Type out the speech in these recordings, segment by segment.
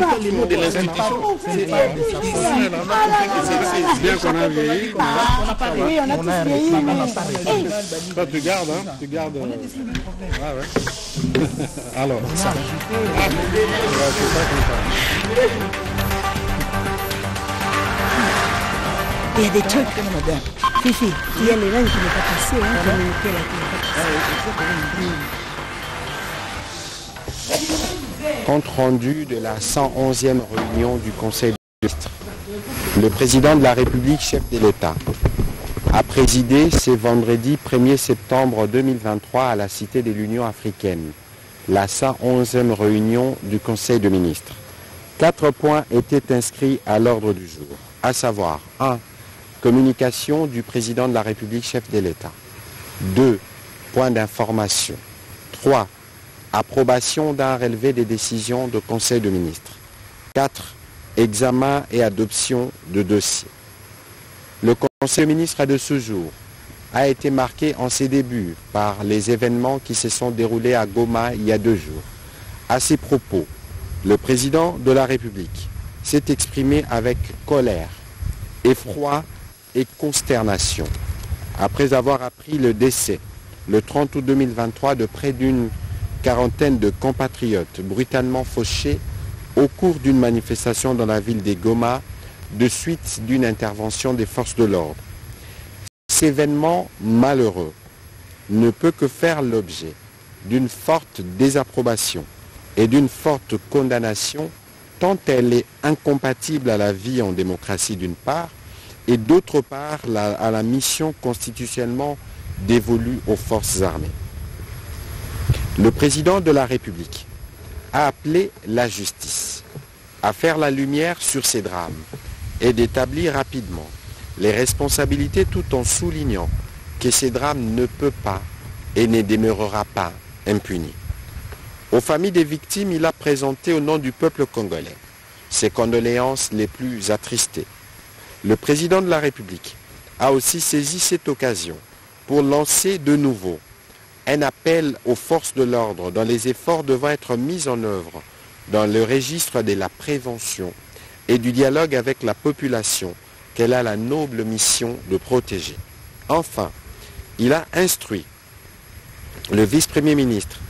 pas le nom de l'institution. C'est bien qu'on a vieilli. Oui, on a tous vieilli. Toi, tu gardes, hein Tu gardes. euh, Ah. Alors, ça. Ah, ouais, c'est ça comme ça. Il y a des trucs, madame. Fifi, il y a les langues qui n'est pas passé, hein, qui n'est pas passé. Compte rendu de la 111e réunion du Conseil des ministres. Le président de la République, chef de l'État, a présidé ce vendredi 1er septembre 2023 à la Cité de l'Union africaine, la 111e réunion du Conseil des ministres. Quatre points étaient inscrits à l'ordre du jour, à savoir 1. Communication du président de la République, chef de l'État. 2. Point d'information. 3 approbation d'un relevé des décisions de Conseil de ministres. 4. Examen et adoption de dossiers. Le Conseil des ministres de ce jour a été marqué en ses débuts par les événements qui se sont déroulés à Goma il y a deux jours. À ces propos, le président de la République s'est exprimé avec colère, effroi et consternation après avoir appris le décès le 30 août 2023 de près d'une quarantaine de compatriotes brutalement fauchés au cours d'une manifestation dans la ville de Goma de suite d'une intervention des forces de l'ordre. Cet événement malheureux ne peut que faire l'objet d'une forte désapprobation et d'une forte condamnation tant elle est incompatible à la vie en démocratie d'une part et d'autre part à la mission constitutionnellement dévolue aux forces armées. Le président de la République a appelé la justice à faire la lumière sur ces drames et d'établir rapidement les responsabilités tout en soulignant que ces drames ne peuvent pas et ne demeurera pas impunis. Aux familles des victimes, il a présenté au nom du peuple congolais ses condoléances les plus attristées. Le président de la République a aussi saisi cette occasion pour lancer de nouveau un appel aux forces de l'ordre dont les efforts devant être mis en œuvre dans le registre de la prévention et du dialogue avec la population qu'elle a la noble mission de protéger. Enfin, il a instruit le vice-premier ministre,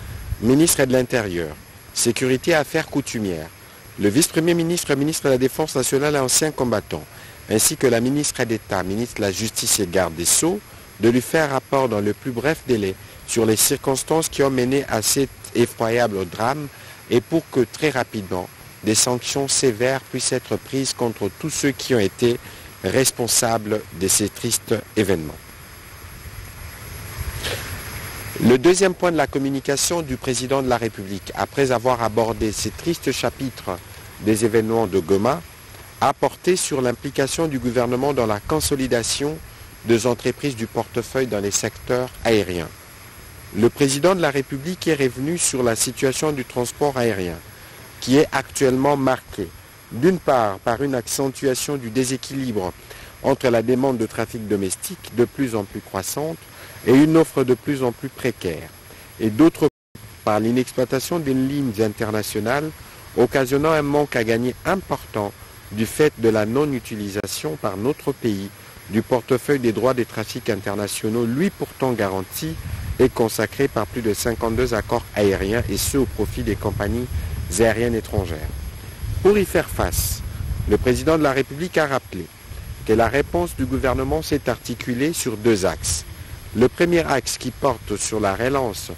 ministre de l'Intérieur, Sécurité et Affaires coutumières, le vice-premier ministre, ministre de la Défense nationale et ancien combattant, ainsi que la ministre d'État, ministre de la Justice et garde des Sceaux, de lui faire rapport dans le plus bref délai sur les circonstances qui ont mené à cet effroyable drame et pour que très rapidement des sanctions sévères puissent être prises contre tous ceux qui ont été responsables de ces tristes événements. Le deuxième point de la communication du président de la République, après avoir abordé ces tristes chapitres des événements de Goma, a porté sur l'implication du gouvernement dans la consolidation des entreprises du portefeuille dans les secteurs aériens. Le président de la République est revenu sur la situation du transport aérien, qui est actuellement marquée, d'une part par une accentuation du déséquilibre entre la demande de trafic domestique de plus en plus croissante et une offre de plus en plus précaire, et d'autre part par l'inexploitation des lignes internationales, occasionnant un manque à gagner important du fait de la non-utilisation par notre pays du portefeuille des droits des trafics internationaux, lui pourtant garanti et consacré par plus de 52 accords aériens et ceux au profit des compagnies aériennes étrangères. Pour y faire face, le président de la République a rappelé que la réponse du gouvernement s'est articulée sur deux axes. Le premier axe qui porte sur la relance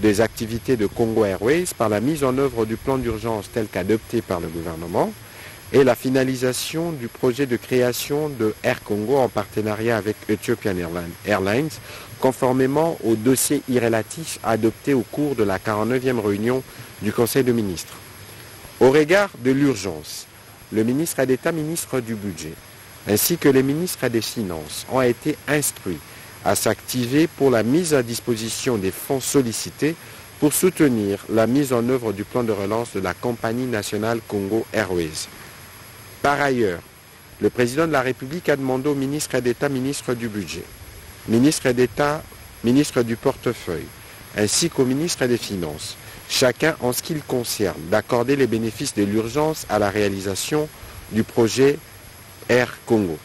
des activités de Congo Airways par la mise en œuvre du plan d'urgence tel qu'adopté par le gouvernement et la finalisation du projet de création de Air Congo en partenariat avec Ethiopian Airlines, conformément au dossier irrélatif adopté au cours de la 49e réunion du Conseil de ministres. Au regard de l'urgence, le ministre d'État, ministre du Budget, ainsi que les ministres des Finances ont été instruits à s'activer pour la mise à disposition des fonds sollicités pour soutenir la mise en œuvre du plan de relance de la compagnie nationale Congo Airways. Par ailleurs, le président de la République a demandé au ministre d'État, ministre du Budget, ministre d'État, ministre du Portefeuille, ainsi qu'au ministre des Finances, chacun en ce qui le concerne, d'accorder les bénéfices de l'urgence à la réalisation du projet Air Congo.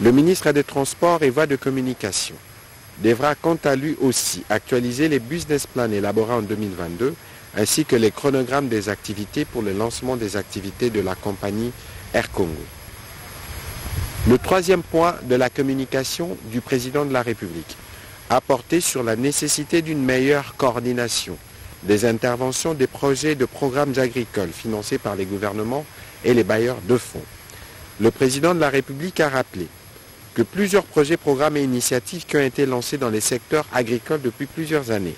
Le ministre des Transports et Voies de Communication devra quant à lui aussi actualiser les business plans élaborés en 2022 ainsi que les chronogrammes des activités pour le lancement des activités de la compagnie Air Congo. Le troisième point de la communication du président de la République a porté sur la nécessité d'une meilleure coordination des interventions des projets de programmes agricoles financés par les gouvernements et les bailleurs de fonds. Le président de la République a rappelé que plusieurs projets, programmes et initiatives qui ont été lancés dans les secteurs agricoles depuis plusieurs années,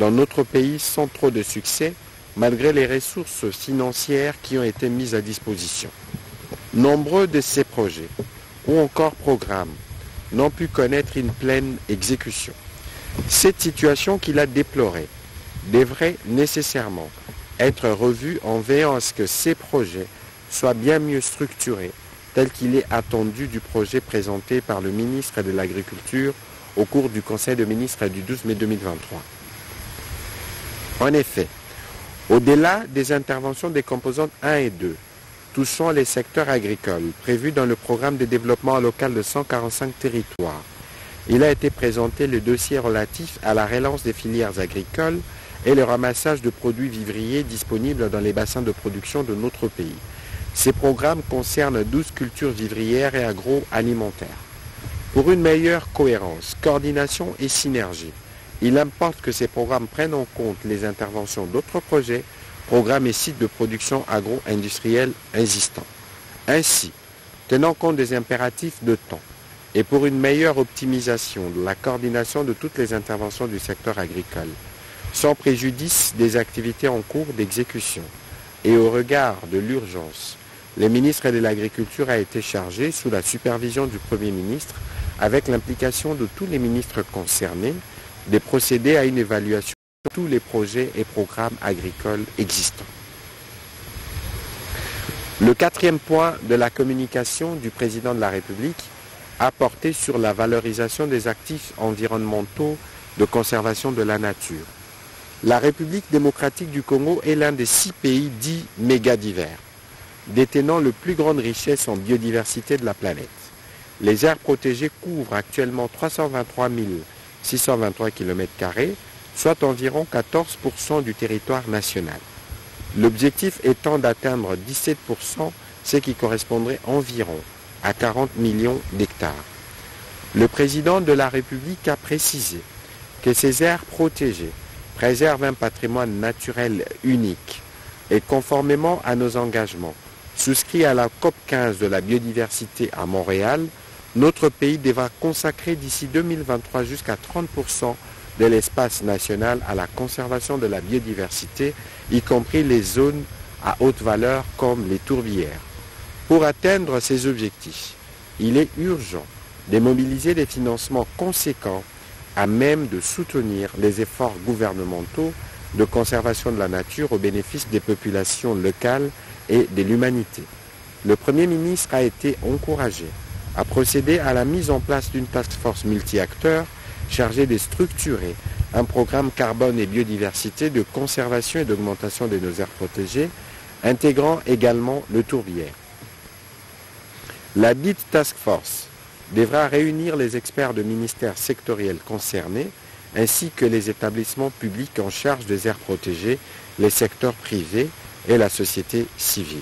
dans notre pays sans trop de succès, malgré les ressources financières qui ont été mises à disposition. Nombreux de ces projets ou encore programmes n'ont pu connaître une pleine exécution. Cette situation qu'il a déplorée devrait nécessairement être revue en veillant à ce que ces projets soient bien mieux structurés tel qu'il est attendu du projet présenté par le ministre de l'Agriculture au cours du Conseil de ministres du 12 mai 2023. En effet, au-delà des interventions des composantes 1 et 2, touchant les secteurs agricoles prévus dans le programme de développement local de 145 territoires, il a été présenté le dossier relatif à la relance des filières agricoles et le ramassage de produits vivriers disponibles dans les bassins de production de notre pays. Ces programmes concernent 12 cultures vivrières et agroalimentaires. Pour une meilleure cohérence, coordination et synergie, il importe que ces programmes prennent en compte les interventions d'autres projets, programmes et sites de production agro-industrielle existants. Ainsi, tenant compte des impératifs de temps et pour une meilleure optimisation de la coordination de toutes les interventions du secteur agricole, sans préjudice des activités en cours d'exécution et au regard de l'urgence le ministre de l'Agriculture a été chargé, sous la supervision du Premier ministre, avec l'implication de tous les ministres concernés, de procéder à une évaluation de tous les projets et programmes agricoles existants. Le quatrième point de la communication du président de la République a porté sur la valorisation des actifs environnementaux de conservation de la nature. La République démocratique du Congo est l'un des six pays dits méga divers détenant le plus grande richesse en biodiversité de la planète. Les aires protégées couvrent actuellement 323 623 km, soit environ 14% du territoire national. L'objectif étant d'atteindre 17%, ce qui correspondrait environ à 40 millions d'hectares. Le président de la République a précisé que ces aires protégées préservent un patrimoine naturel unique et conformément à nos engagements, Souscrit à la COP 15 de la biodiversité à Montréal, notre pays devra consacrer d'ici 2023 jusqu'à 30% de l'espace national à la conservation de la biodiversité, y compris les zones à haute valeur comme les tourbières. Pour atteindre ces objectifs, il est urgent de mobiliser des financements conséquents à même de soutenir les efforts gouvernementaux de conservation de la nature au bénéfice des populations locales et de l'humanité. Le Premier ministre a été encouragé à procéder à la mise en place d'une task force multi-acteurs chargée de structurer un programme carbone et biodiversité de conservation et d'augmentation de nos aires protégées, intégrant également le tourbière. La dite task force devra réunir les experts de ministères sectoriels concernés ainsi que les établissements publics en charge des aires protégées, les secteurs privés et la société civile.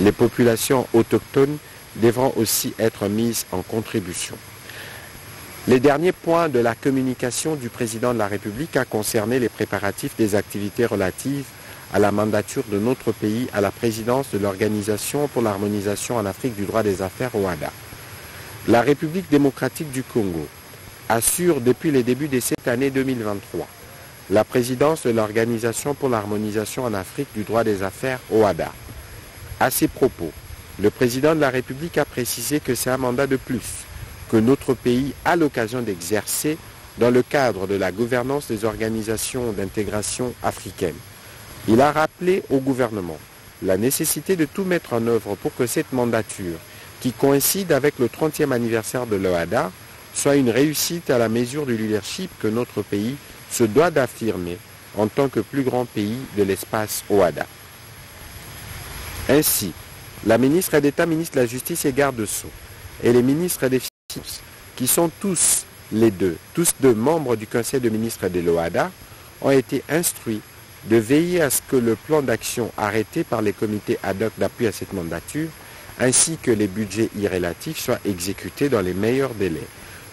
Les populations autochtones devront aussi être mises en contribution. Les derniers points de la communication du président de la République a concerné les préparatifs des activités relatives à la mandature de notre pays à la présidence de l'Organisation pour l'harmonisation en Afrique du droit des affaires OADA. La République démocratique du Congo assure depuis les débuts de cette année 2023 la présidence de l'Organisation pour l'harmonisation en Afrique du droit des affaires OADA. À ces propos, le président de la République a précisé que c'est un mandat de plus que notre pays a l'occasion d'exercer dans le cadre de la gouvernance des organisations d'intégration africaines. Il a rappelé au gouvernement la nécessité de tout mettre en œuvre pour que cette mandature, qui coïncide avec le 30e anniversaire de l'OADA, soit une réussite à la mesure du leadership que notre pays se doit d'affirmer en tant que plus grand pays de l'espace OADA. Ainsi, la ministre d'État, ministre de la Justice et garde-sceaux, et les ministres des Finances, qui sont tous les deux, tous deux membres du Conseil de ministres de l'OADA, ont été instruits de veiller à ce que le plan d'action arrêté par les comités ad hoc d'appui à cette mandature, ainsi que les budgets irrélatifs, soient exécutés dans les meilleurs délais.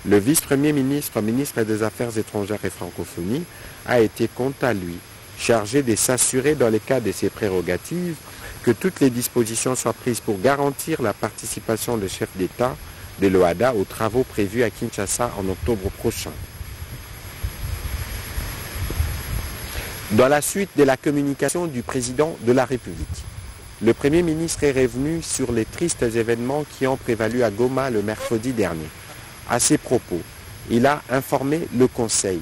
Le vice-premier ministre, ministre des Affaires étrangères et francophonie, a été quant à lui chargé de s'assurer dans les cas de ses prérogatives que toutes les dispositions soient prises pour garantir la participation des chefs d'État de l'OADA aux travaux prévus à Kinshasa en octobre prochain. Dans la suite de la communication du président de la République, le Premier ministre est revenu sur les tristes événements qui ont prévalu à Goma le mercredi dernier. À ses propos, il a informé le Conseil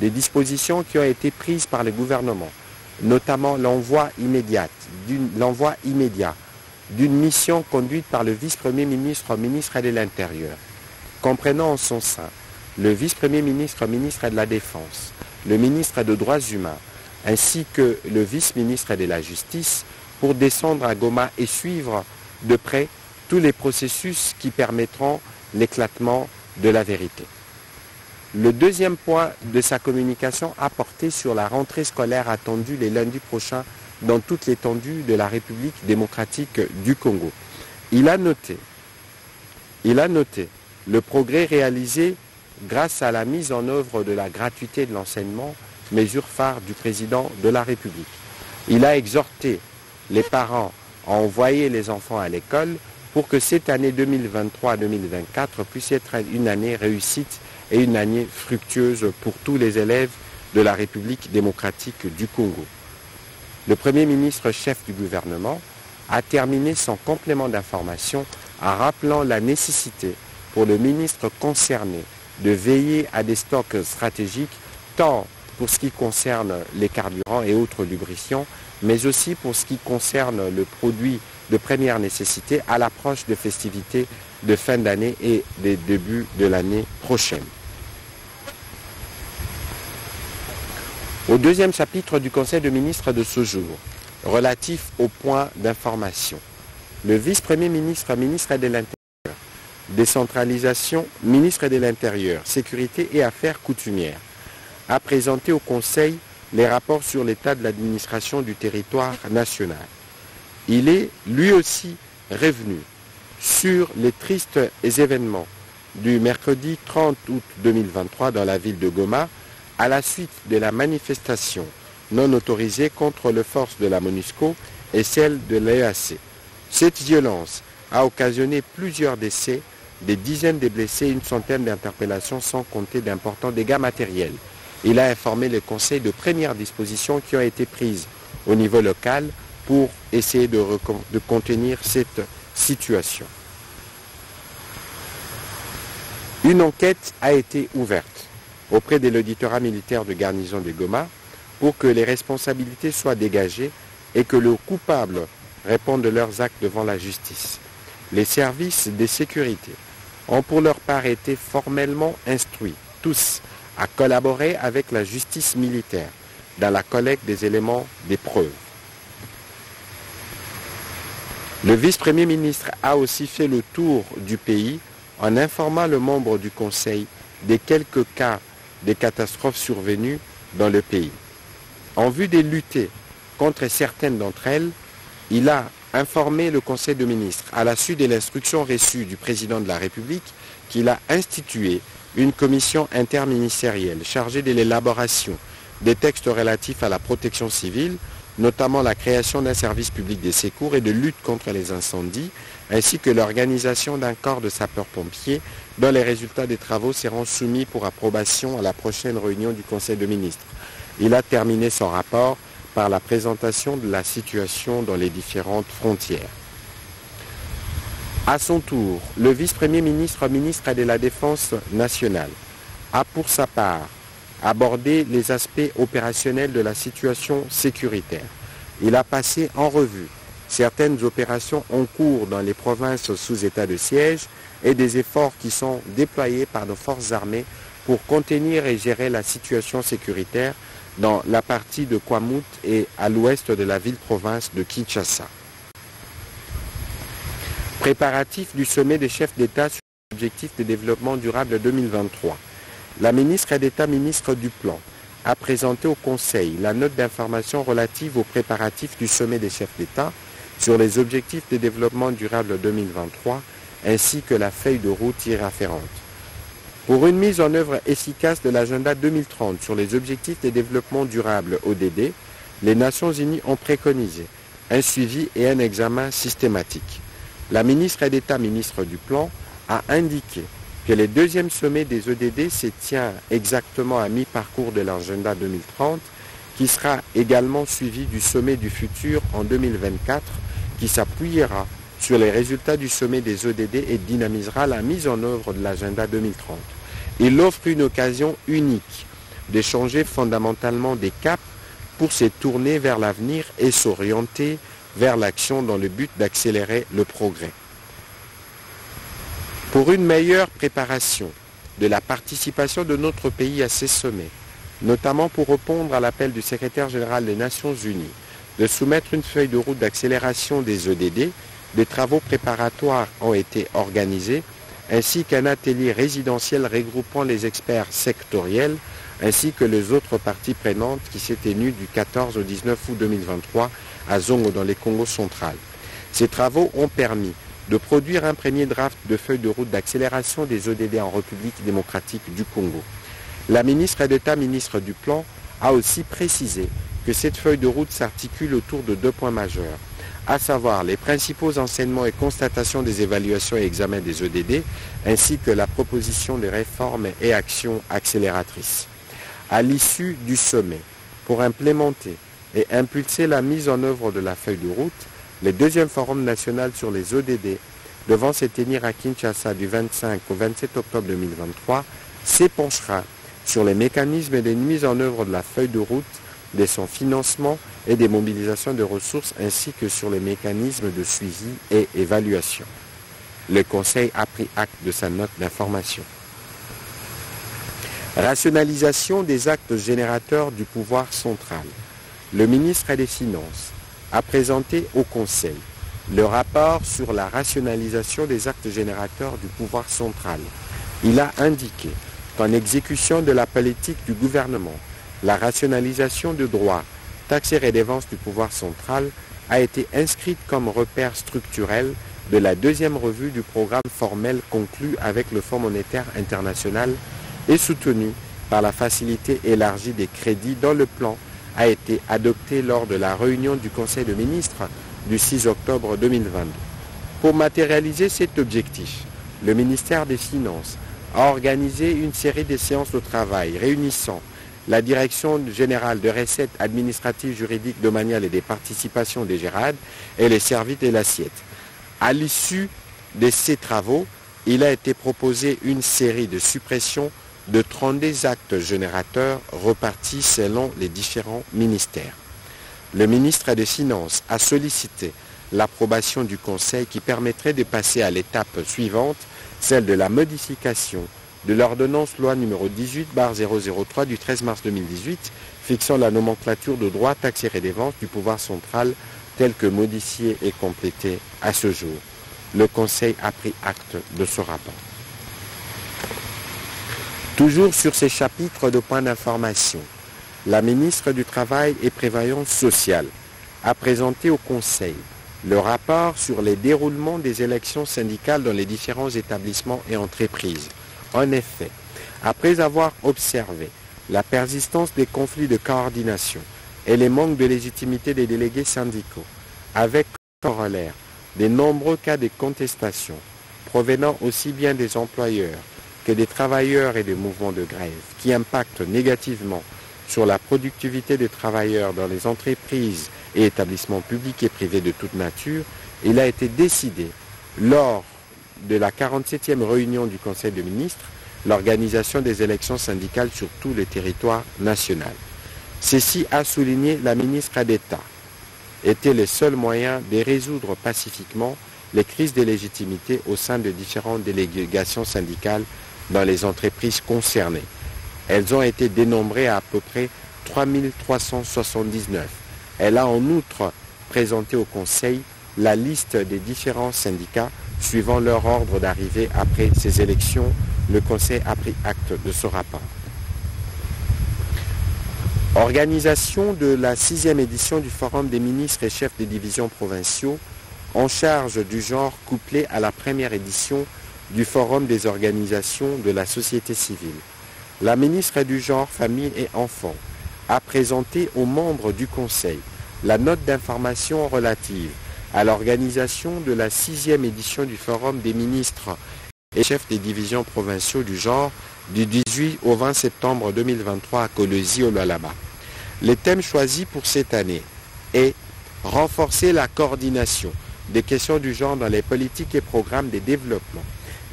des dispositions qui ont été prises par le gouvernement, notamment l'envoi immédiat d'une mission conduite par le vice-premier ministre, ministre de l'Intérieur, comprenant en son sein le vice-premier ministre, ministre de la Défense, le ministre des Droits humains, ainsi que le vice-ministre de la Justice, pour descendre à Goma et suivre de près tous les processus qui permettront l'éclatement de la vérité. Le deuxième point de sa communication a porté sur la rentrée scolaire attendue les lundis prochains dans toute l'étendue de la République démocratique du Congo. Il a noté, il a noté le progrès réalisé grâce à la mise en œuvre de la gratuité de l'enseignement, mesure phare du président de la République. Il a exhorté les parents à envoyer les enfants à l'école pour que cette année 2023-2024 puisse être une année réussite et une année fructueuse pour tous les élèves de la République démocratique du Congo. Le Premier ministre chef du gouvernement a terminé son complément d'information en rappelant la nécessité pour le ministre concerné de veiller à des stocks stratégiques tant pour ce qui concerne les carburants et autres lubrifiants, mais aussi pour ce qui concerne le produit de première nécessité à l'approche des festivités de fin d'année et des débuts de l'année prochaine. Au deuxième chapitre du Conseil de ministres de ce jour, relatif au point d'information, le vice-premier ministre, ministre de l'Intérieur, décentralisation, ministre de l'Intérieur, sécurité et affaires coutumières, a présenté au Conseil les rapports sur l'état de l'administration du territoire national. Il est lui aussi revenu sur les tristes événements du mercredi 30 août 2023 dans la ville de Goma à la suite de la manifestation non autorisée contre les forces de la MONUSCO et celle de l'EAC. Cette violence a occasionné plusieurs décès, des dizaines de blessés une centaine d'interpellations sans compter d'importants dégâts matériels. Il a informé le Conseil de premières dispositions qui ont été prises au niveau local pour essayer de contenir cette situation. Une enquête a été ouverte auprès de l'auditorat militaire de garnison de Goma pour que les responsabilités soient dégagées et que le coupable réponde de leurs actes devant la justice. Les services de sécurité ont pour leur part été formellement instruits, tous, à collaborer avec la justice militaire dans la collecte des éléments des preuves. Le vice-premier ministre a aussi fait le tour du pays en informant le membre du Conseil des quelques cas des catastrophes survenues dans le pays. En vue de lutter contre certaines d'entre elles, il a informé le Conseil de ministres, à la suite de l'instruction reçue du président de la République, qu'il a institué une commission interministérielle chargée de l'élaboration des textes relatifs à la protection civile, notamment la création d'un service public des secours et de lutte contre les incendies, ainsi que l'organisation d'un corps de sapeurs-pompiers dont les résultats des travaux seront soumis pour approbation à la prochaine réunion du Conseil de ministres. Il a terminé son rapport par la présentation de la situation dans les différentes frontières. À son tour, le vice-premier ministre, ministre de la Défense nationale, a pour sa part abordé les aspects opérationnels de la situation sécuritaire. Il a passé en revue certaines opérations en cours dans les provinces sous état de siège et des efforts qui sont déployés par nos forces armées pour contenir et gérer la situation sécuritaire dans la partie de Kwamut et à l'ouest de la ville-province de Kinshasa. Préparatif du sommet des chefs d'État sur l'objectif de développement durable 2023. La ministre d'État, ministre du Plan, a présenté au Conseil la note d'information relative aux préparatifs du sommet des chefs d'État sur les objectifs de développement durable 2023 ainsi que la feuille de route y. Pour une mise en œuvre efficace de l'agenda 2030 sur les objectifs de développement durable ODD, les Nations Unies ont préconisé un suivi et un examen systématique. La ministre d'État, ministre du Plan, a indiqué que le deuxième sommet des ODD se tient exactement à mi-parcours de l'agenda 2030, qui sera également suivi du sommet du futur en 2024, qui s'appuiera sur les résultats du sommet des ODD et dynamisera la mise en œuvre de l'agenda 2030. Il offre une occasion unique d'échanger fondamentalement des caps pour se tourner vers l'avenir et s'orienter vers l'action dans le but d'accélérer le progrès. Pour une meilleure préparation de la participation de notre pays à ces sommets, notamment pour répondre à l'appel du secrétaire général des Nations Unies de soumettre une feuille de route d'accélération des ODD des travaux préparatoires ont été organisés, ainsi qu'un atelier résidentiel regroupant les experts sectoriels, ainsi que les autres parties prenantes qui s'est tenu du 14 au 19 août 2023 à Zongo dans les Congos centrales. Ces travaux ont permis de produire un premier draft de feuille de route d'accélération des ODD en République démocratique du Congo. La ministre d'État, ministre du Plan, a aussi précisé que cette feuille de route s'articule autour de deux points majeurs à savoir les principaux enseignements et constatations des évaluations et examens des EDD, ainsi que la proposition de réformes et actions accélératrices. À l'issue du sommet, pour implémenter et impulser la mise en œuvre de la feuille de route, le deuxième forum national sur les ODD devant se à Kinshasa du 25 au 27 octobre 2023 s'épanchera sur les mécanismes de mise en œuvre de la feuille de route de son financement et des mobilisations de ressources ainsi que sur les mécanismes de suivi et évaluation. Le Conseil a pris acte de sa note d'information. Rationalisation des actes générateurs du pouvoir central. Le ministre des Finances a présenté au Conseil le rapport sur la rationalisation des actes générateurs du pouvoir central. Il a indiqué qu'en exécution de la politique du gouvernement, la rationalisation de droits, taxes et redevances du pouvoir central a été inscrite comme repère structurel de la deuxième revue du programme formel conclu avec le Fonds monétaire international et soutenu par la facilité élargie des crédits dont le plan a été adopté lors de la réunion du Conseil de ministres du 6 octobre 2022. Pour matérialiser cet objectif, le ministère des Finances a organisé une série de séances de travail réunissant la Direction générale de recettes administratives, juridiques, domaniales et des participations des Gérades et les services de l'assiette. À l'issue de ces travaux, il a été proposé une série de suppressions de 32 actes générateurs repartis selon les différents ministères. Le ministre des Finances a sollicité l'approbation du Conseil qui permettrait de passer à l'étape suivante, celle de la modification de l'ordonnance loi numéro 18-003 du 13 mars 2018 fixant la nomenclature de droit, taxes et ventes du pouvoir central telle que modifiée et complétée à ce jour. Le Conseil a pris acte de ce rapport. Toujours sur ces chapitres de points d'information, la ministre du Travail et Prévoyance sociale a présenté au Conseil le rapport sur les déroulements des élections syndicales dans les différents établissements et entreprises. En effet, après avoir observé la persistance des conflits de coordination et les manques de légitimité des délégués syndicaux, avec corollaire des nombreux cas de contestation provenant aussi bien des employeurs que des travailleurs et des mouvements de grève qui impactent négativement sur la productivité des travailleurs dans les entreprises et établissements publics et privés de toute nature, il a été décidé lors de la 47e réunion du Conseil des ministres l'organisation des élections syndicales sur tout le territoire national. Ceci a souligné la ministre d'État était le seul moyen de résoudre pacifiquement les crises de légitimité au sein de différentes délégations syndicales dans les entreprises concernées. Elles ont été dénombrées à à peu près 3379. Elle a en outre présenté au Conseil la liste des différents syndicats suivant leur ordre d'arrivée après ces élections. Le Conseil a pris acte de ce rapport. Organisation de la sixième édition du Forum des ministres et chefs des divisions provinciaux en charge du genre couplé à la première édition du Forum des organisations de la société civile. La ministre du genre, famille et enfants a présenté aux membres du Conseil la note d'information relative à l'organisation de la sixième édition du Forum des ministres et chefs des divisions provinciaux du genre du 18 au 20 septembre 2023 à Colosie au Lualaba. Les thèmes choisis pour cette année est renforcer la coordination des questions du genre dans les politiques et programmes de développement.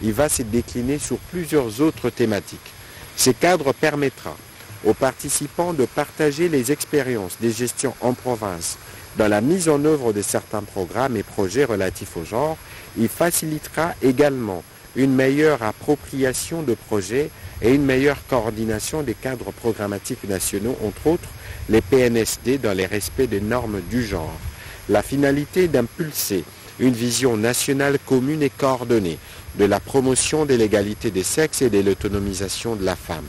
Il va se décliner sur plusieurs autres thématiques. Ce cadre permettra aux participants de partager les expériences des gestions en province dans la mise en œuvre de certains programmes et projets relatifs au genre. Il facilitera également une meilleure appropriation de projets et une meilleure coordination des cadres programmatiques nationaux, entre autres les PNSD dans les respects des normes du genre. La finalité d'impulser une vision nationale commune et coordonnée de la promotion de l'égalité des sexes et de l'autonomisation de la femme.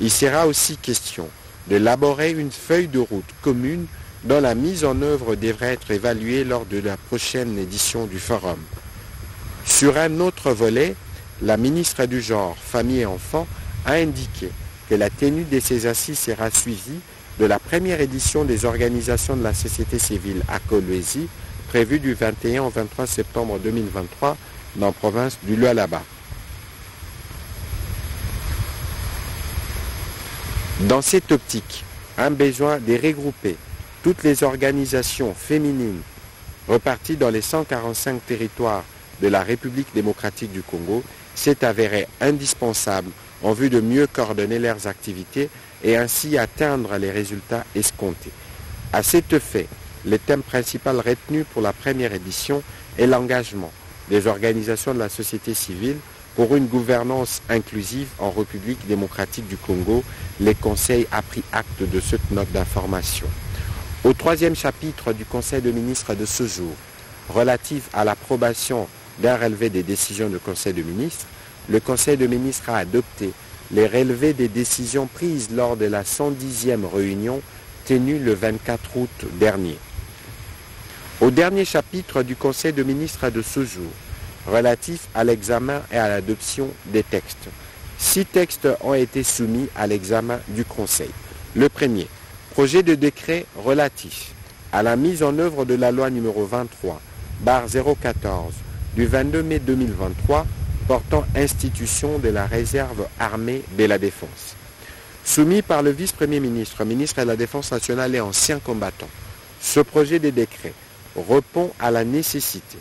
Il sera aussi question d'élaborer une feuille de route commune dont la mise en œuvre devrait être évaluée lors de la prochaine édition du forum. Sur un autre volet, la ministre du Genre, Famille et Enfants a indiqué que la tenue de ces assises sera suivie de la première édition des organisations de la société civile à Kolwezi, prévue du 21 au 23 septembre 2023 dans la province du Lualaba. Dans cette optique, un besoin de regrouper toutes les organisations féminines reparties dans les 145 territoires de la République démocratique du Congo s'est avéré indispensable en vue de mieux coordonner leurs activités et ainsi atteindre les résultats escomptés. À cet effet, le thème principal retenu pour la première édition est l'engagement des organisations de la société civile pour une gouvernance inclusive en République démocratique du Congo. Les conseils a pris acte de cette note d'information. Au troisième chapitre du Conseil de ministres de ce jour, relatif à l'approbation d'un relevé des décisions du Conseil de ministres, le Conseil de ministres a adopté les relevés des décisions prises lors de la 110e réunion tenue le 24 août dernier. Au dernier chapitre du Conseil de ministres de ce jour, relatif à l'examen et à l'adoption des textes, six textes ont été soumis à l'examen du Conseil. Le premier, projet de décret relatif à la mise en œuvre de la loi numéro 23, barre 014, du 22 mai 2023 portant institution de la réserve armée de la défense. Soumis par le vice-premier ministre, ministre de la Défense nationale et ancien combattant, ce projet de décret répond à la nécessité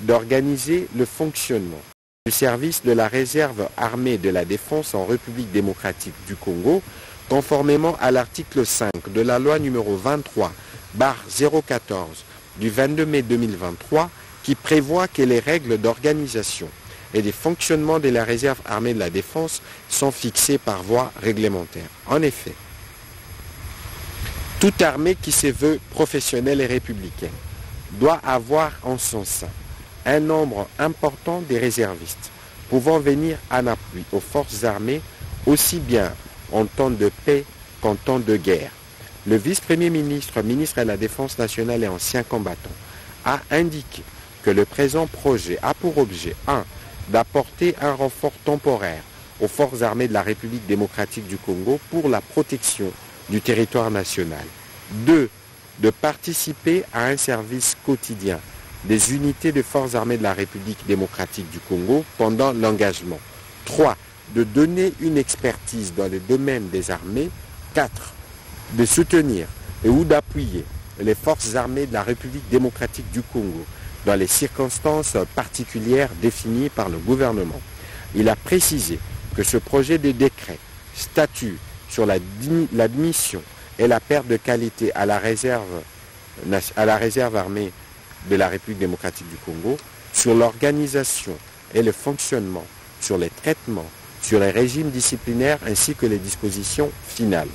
d'organiser le fonctionnement du service de la réserve armée de la défense en République démocratique du Congo, conformément à l'article 5 de la loi numéro 23 014 du 22 mai 2023 qui prévoit que les règles d'organisation et des fonctionnements de la réserve armée de la défense sont fixés par voie réglementaire. En effet, toute armée qui se veut professionnelle et républicaine doit avoir en son sein un nombre important de réservistes pouvant venir en appui aux forces armées aussi bien en temps de paix qu'en temps de guerre. Le vice-premier ministre, ministre de la Défense nationale et ancien combattant, a indiqué que le présent projet a pour objet 1 d'apporter un renfort temporaire aux forces armées de la République démocratique du Congo pour la protection du territoire national. 2. De participer à un service quotidien des unités de forces armées de la République démocratique du Congo pendant l'engagement. 3. De donner une expertise dans le domaine des armées. 4. De soutenir et ou d'appuyer les forces armées de la République démocratique du Congo dans les circonstances particulières définies par le gouvernement. Il a précisé que ce projet de décret statue sur l'admission et la perte de qualité à la réserve, armée de la République démocratique du Congo, sur l'organisation et le fonctionnement, sur les traitements, sur les régimes disciplinaires ainsi que les dispositions finales.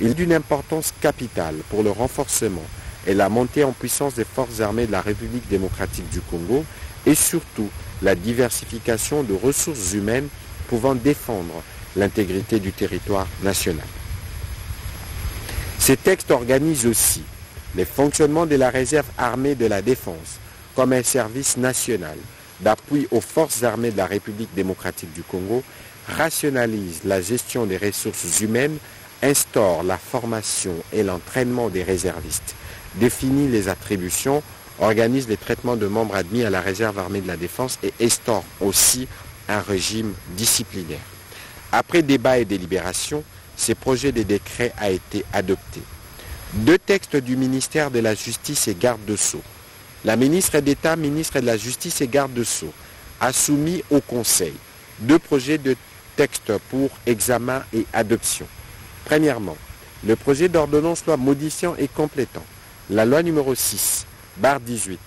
Il est d'une importance capitale pour le renforcement et la montée en puissance des forces armées de la République démocratique du Congo et surtout la diversification de ressources humaines pouvant défendre l'intégrité du territoire national. Ces textes organisent aussi les fonctionnements de la réserve armée de la défense comme un service national d'appui aux forces armées de la République démocratique du Congo, rationalise la gestion des ressources humaines, instaure la formation et l'entraînement des réservistes, définit les attributions, organise les traitements de membres admis à la réserve armée de la défense et instaure aussi un régime disciplinaire. Après débat et délibération, ce projet de décret a été adopté. Deux textes du ministère de la Justice et garde de Sceaux. La ministre d'État, ministre de la Justice et garde de Sceaux a soumis au Conseil deux projets de texte pour examen et adoption. Premièrement, le projet d'ordonnance loi modifiant et complétant la loi numéro 6, barre 18,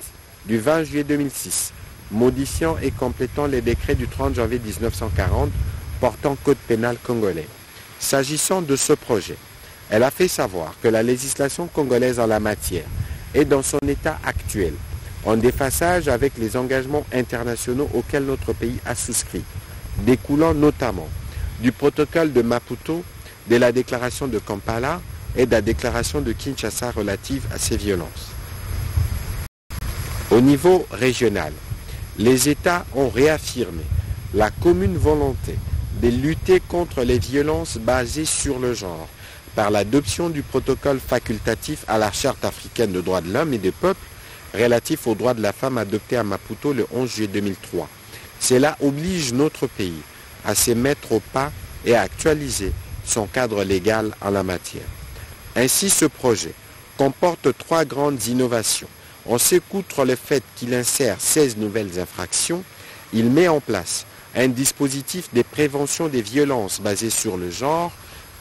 du 20 juillet 2006, modifiant et complétant les décrets du 30 janvier 1940 portant code pénal congolais. S'agissant de ce projet, elle a fait savoir que la législation congolaise en la matière est dans son état actuel, en défassage avec les engagements internationaux auxquels notre pays a souscrit, découlant notamment du protocole de Maputo, de la déclaration de Kampala et de la déclaration de Kinshasa relative à ces violences. Au niveau régional, les États ont réaffirmé la commune volonté de lutter contre les violences basées sur le genre par l'adoption du protocole facultatif à la Charte africaine des droits de l'homme et des peuples relatif aux droits de la femme adopté à Maputo le 11 juillet 2003. Cela oblige notre pays à se mettre au pas et à actualiser son cadre légal en la matière. Ainsi, ce projet comporte trois grandes innovations. On s'écoutre le fait qu'il insère 16 nouvelles infractions, il met en place un dispositif de prévention des violences basé sur le genre,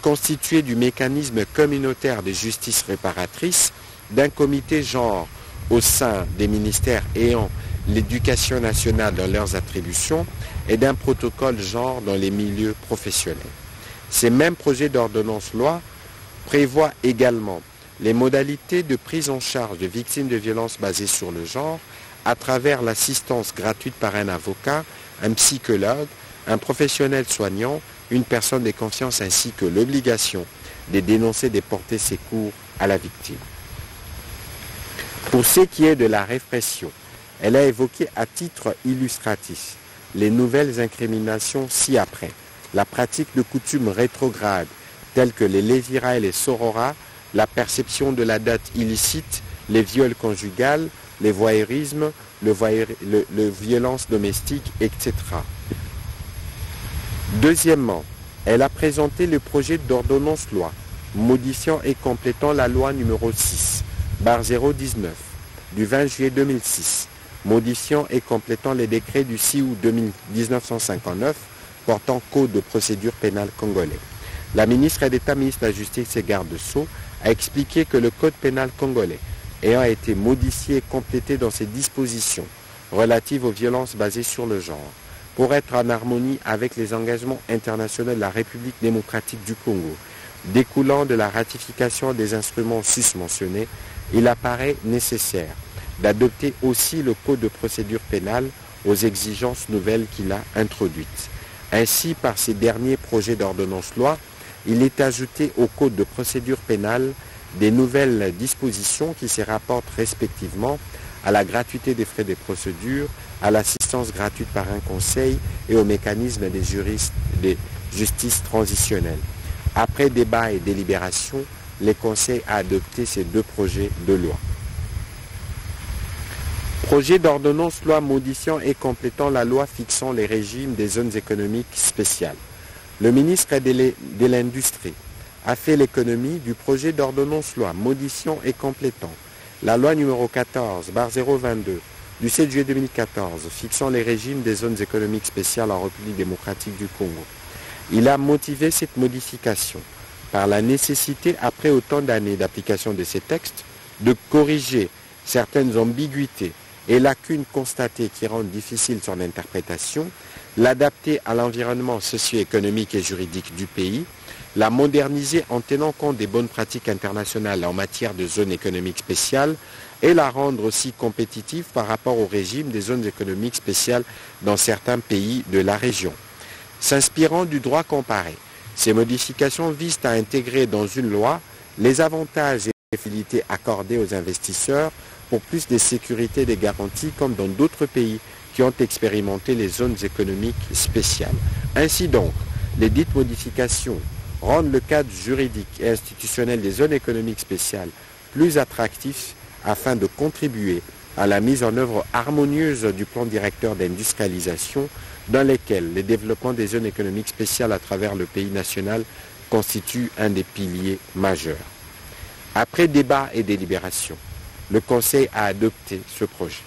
constitué du mécanisme communautaire de justice réparatrice, d'un comité genre au sein des ministères ayant l'éducation nationale dans leurs attributions et d'un protocole genre dans les milieux professionnels. Ces mêmes projets d'ordonnance loi prévoient également les modalités de prise en charge de victimes de violences basées sur le genre à travers l'assistance gratuite par un avocat, un psychologue, un professionnel soignant, une personne de confiance ainsi que l'obligation de dénoncer de porter secours à la victime. Pour ce qui est de la répression, elle a évoqué à titre illustratif les nouvelles incriminations ci-après, la pratique de coutumes rétrogrades telles que les léviras et les sororas, la perception de la date illicite, les viols conjugales, les voyeurismes, le, le, le violence domestique, etc. Deuxièmement, elle a présenté le projet d'ordonnance loi modifiant et complétant la loi numéro 6, bar 019, du 20 juillet 2006, modifiant et complétant les décrets du 6 août 1959 portant code de procédure pénale congolais. La ministre d'État, ministre de la Justice et garde Sceaux a expliqué que le code pénal congolais ayant été modifié et complété dans ses dispositions relatives aux violences basées sur le genre, pour être en harmonie avec les engagements internationaux de la République démocratique du Congo, découlant de la ratification des instruments susmentionnés, il apparaît nécessaire d'adopter aussi le Code de procédure pénale aux exigences nouvelles qu'il a introduites. Ainsi, par ces derniers projets d'ordonnance loi, il est ajouté au Code de procédure pénale des nouvelles dispositions qui se rapportent respectivement à la gratuité des frais de procédure, à l'assistance gratuite par un conseil et au mécanisme des juristes de justice transitionnelle. Après débat et délibération, les conseils a adopté ces deux projets de loi. Projet d'ordonnance loi modifiant et complétant la loi fixant les régimes des zones économiques spéciales. Le ministre de l'Industrie a fait l'économie du projet d'ordonnance loi modifiant et complétant la loi numéro 14, bar 022, du 7 juillet 2014, fixant les régimes des zones économiques spéciales en République démocratique du Congo. Il a motivé cette modification par la nécessité, après autant d'années d'application de ces textes, de corriger certaines ambiguïtés et lacunes constatées qui rendent difficile son interprétation, l'adapter à l'environnement socio-économique et juridique du pays, la moderniser en tenant compte des bonnes pratiques internationales en matière de zones économiques spéciales et la rendre aussi compétitive par rapport au régime des zones économiques spéciales dans certains pays de la région. S'inspirant du droit comparé, ces modifications visent à intégrer dans une loi les avantages et les facilités accordées aux investisseurs pour plus de sécurité et de garanties comme dans d'autres pays qui ont expérimenté les zones économiques spéciales. Ainsi donc, les dites modifications rendent le cadre juridique et institutionnel des zones économiques spéciales plus attractif afin de contribuer à la mise en œuvre harmonieuse du plan directeur d'industrialisation dans lequel le développement des zones économiques spéciales à travers le pays national constitue un des piliers majeurs. Après débat et délibération, le Conseil a adopté ce projet.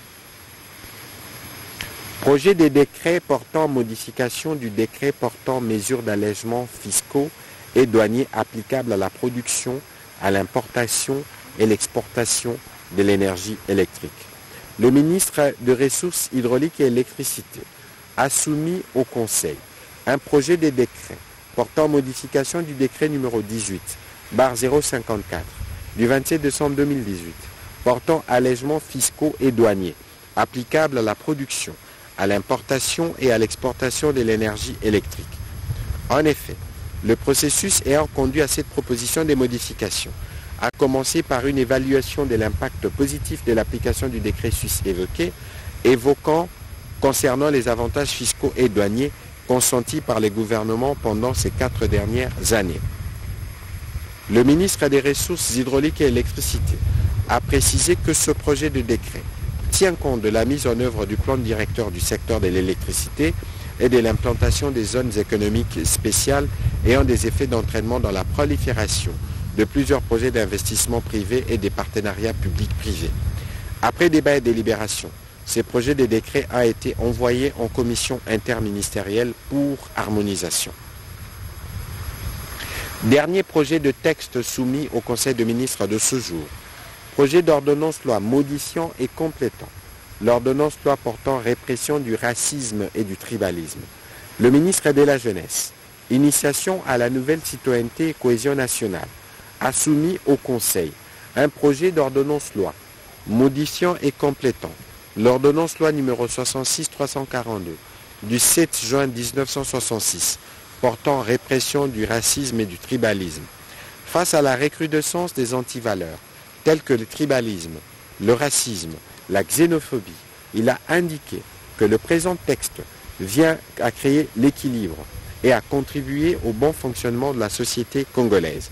Projet des décrets portant modification du décret portant mesures d'allègement fiscaux et douaniers applicables à la production, à l'importation et l'exportation de l'énergie électrique. Le ministre des Ressources hydrauliques et électricité a soumis au Conseil un projet de décret portant modification du décret numéro 18, barre 054, du 27 décembre 2018, portant allègements fiscaux et douaniers applicables à la production, à l'importation et à l'exportation de l'énergie électrique. En effet, le processus ayant conduit à cette proposition des modifications a commencé par une évaluation de l'impact positif de l'application du décret suisse évoqué, évoquant concernant les avantages fiscaux et douaniers consentis par les gouvernements pendant ces quatre dernières années. Le ministre des Ressources hydrauliques et électricité a précisé que ce projet de décret tient compte de la mise en œuvre du plan directeur du secteur de l'électricité et de l'implantation des zones économiques spéciales ayant des effets d'entraînement dans la prolifération de plusieurs projets d'investissement privés et des partenariats publics-privés. Après débat et délibération, ces projets de décret ont été envoyés en commission interministérielle pour harmonisation. Dernier projet de texte soumis au Conseil de ministres de ce jour. Projet d'ordonnance loi modifiant et complétant l'ordonnance loi portant répression du racisme et du tribalisme. Le ministre de la Jeunesse, initiation à la nouvelle citoyenneté et cohésion nationale, a soumis au Conseil un projet d'ordonnance loi modifiant et complétant l'ordonnance loi numéro 66-342 du 7 juin 1966 portant répression du racisme et du tribalisme. Face à la recrudescence des antivaleurs telles que le tribalisme, le racisme, la xénophobie, il a indiqué que le présent texte vient à créer l'équilibre et à contribuer au bon fonctionnement de la société congolaise.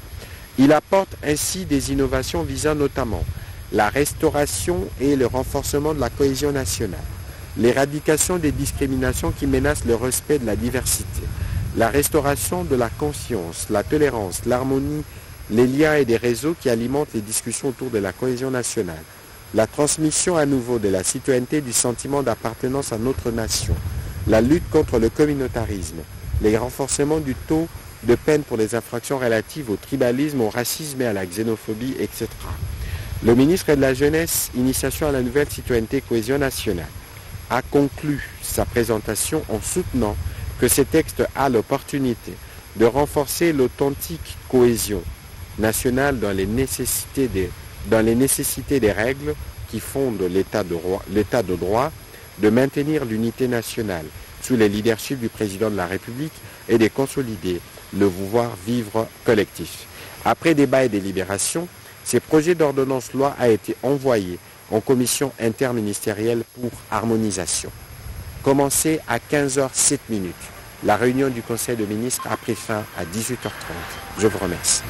Il apporte ainsi des innovations visant notamment la restauration et le renforcement de la cohésion nationale, l'éradication des discriminations qui menacent le respect de la diversité, la restauration de la conscience, la tolérance, l'harmonie, les liens et des réseaux qui alimentent les discussions autour de la cohésion nationale, la transmission à nouveau de la citoyenneté du sentiment d'appartenance à notre nation, la lutte contre le communautarisme, les renforcements du taux de peine pour les infractions relatives au tribalisme, au racisme et à la xénophobie, etc. Le ministre de la Jeunesse, Initiation à la nouvelle citoyenneté et cohésion nationale, a conclu sa présentation en soutenant que ce texte a l'opportunité de renforcer l'authentique cohésion nationale dans les nécessités des, dans les nécessités des règles qui fondent l'état de, droit, de maintenir l'unité nationale sous le leadership du président de la République et de consolider le pouvoir vivre collectif. Après débat et délibération, ce projet d'ordonnance loi a été envoyé en commission interministérielle pour harmonisation. Commencé à 15h07 minutes, la réunion du Conseil de ministres a pris fin à 18h30. Je vous remercie.